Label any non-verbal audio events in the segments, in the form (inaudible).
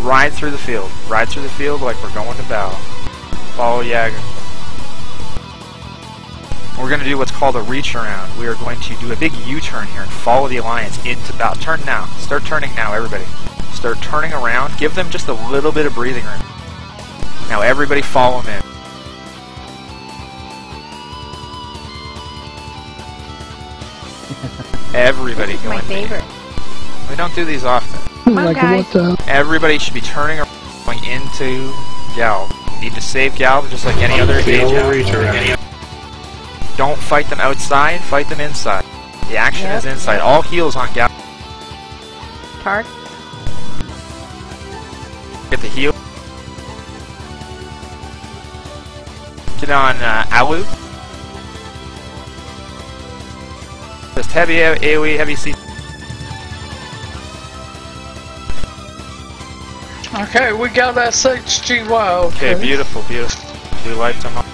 ride through the field. Ride through the field like we're going to battle. Follow Jagger. We're going to do what's called a reach around. We are going to do a big U-turn here and follow the Alliance into battle. Turn now. Start turning now, everybody. Start turning around. Give them just a little bit of breathing room. Now everybody follow them in. (laughs) Everybody This is go my in. favorite. We don't do these often. Come on, like guys. what? Uh, Everybody should be turning around going into Galv. You need to save Galv just like any other Field engage. reach around. Any- Don't fight them outside, fight them inside. The action Yep. is inside. All heals on Galv. Tark. Get the heal. Get on uh, Alu. Just heavy AoE, heavy C. Okay, we got SHGY. Okay, beautiful, beautiful. Do lifetime on-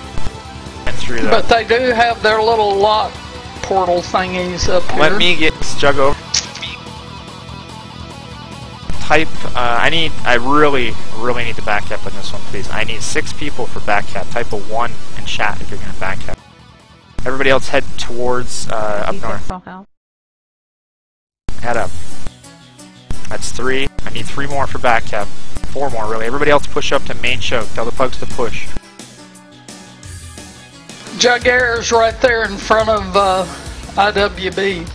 and through that. But they do have their little lock portal thingies up here. Let me get Jug over. Type, uh, I need, I really, really need to back up on this one, please. I need six people for back cap. Type a one in chat if you're going to back cap. Everybody else head towards, uh, up He's at north. full. Head up. That's three. Need three more for back cap. Four more, really. Everybody else push up to main choke. Tell the pugs to push. Jug Air is right there in front of uh, IWB.